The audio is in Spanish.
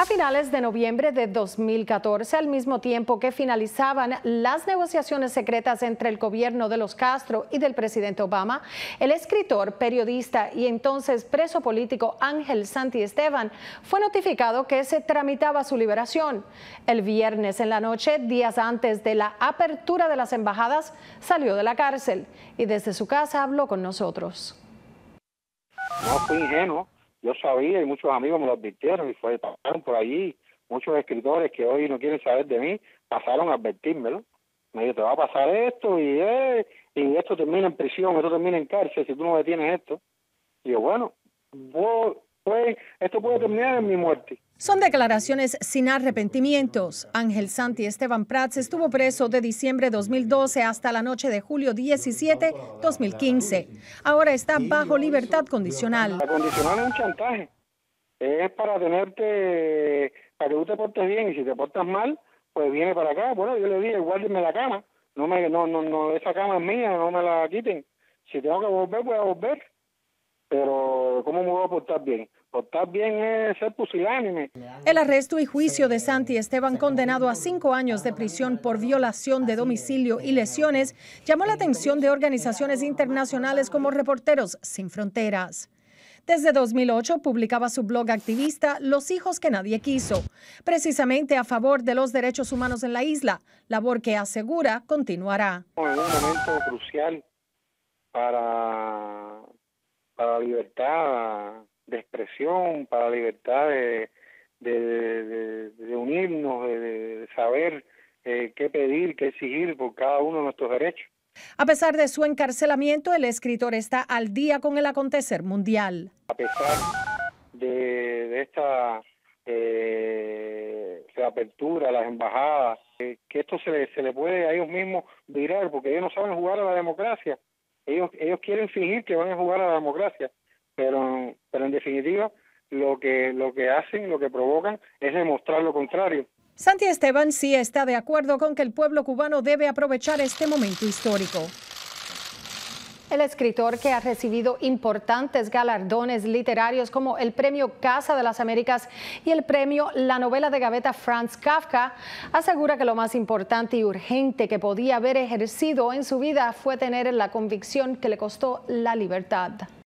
A finales de noviembre de 2014, al mismo tiempo que finalizaban las negociaciones secretas entre el gobierno de los Castro y del presidente Obama, el escritor, periodista y entonces preso político Ángel Santi Esteban fue notificado que se tramitaba su liberación. El viernes en la noche, días antes de la apertura de las embajadas, salió de la cárcel y desde su casa habló con nosotros. No fui ingenuo yo sabía y muchos amigos me lo advirtieron y fue, pasaron por allí, muchos escritores que hoy no quieren saber de mí, pasaron a advertírmelo. Me dijo, te va a pasar esto y, eh, y esto termina en prisión, esto termina en cárcel si tú no detienes esto. Y yo, bueno, pues, esto puede terminar en mi muerte. Son declaraciones sin arrepentimientos. Ángel Santi Esteban Prats estuvo preso de diciembre de 2012 hasta la noche de julio 17, 2015. Ahora está bajo libertad condicional. La condicional es un chantaje. Es para tenerte, para que tú te portes bien y si te portas mal, pues viene para acá. Bueno, yo le dije, guárdenme la cama. No, me, no, no, no, esa cama es mía, no me la quiten. Si tengo que volver, voy a volver. Pero, ¿cómo me voy a portar bien? Portar bien es ser pusilánime. El arresto y juicio de Santi Esteban, condenado a cinco años de prisión por violación de domicilio y lesiones, llamó la atención de organizaciones internacionales como Reporteros Sin Fronteras. Desde 2008 publicaba su blog activista Los hijos que nadie quiso, precisamente a favor de los derechos humanos en la isla, labor que asegura continuará. En un momento crucial para, para la libertad de expresión, para la libertad de, de, unirnos, de, saber eh, qué pedir, qué exigir por cada uno de nuestros derechos. A pesar de su encarcelamiento, el escritor está al día con el acontecer mundial. A pesar de, esta eh, reapertura las embajadas, eh, que esto se le, se le puede a ellos mismos virar, porque ellos no saben jugar a la democracia. Ellos, ellos quieren fingir que van a jugar a la democracia pero, pero en definitiva lo que, lo que hacen, lo que provocan es demostrar lo contrario. Santi Esteban sí está de acuerdo con que el pueblo cubano debe aprovechar este momento histórico. El escritor que ha recibido importantes galardones literarios como el Premio Casa de las Américas y el Premio La Novela de Gaveta Franz Kafka asegura que lo más importante y urgente que podía haber ejercido en su vida fue tener la convicción que le costó la libertad.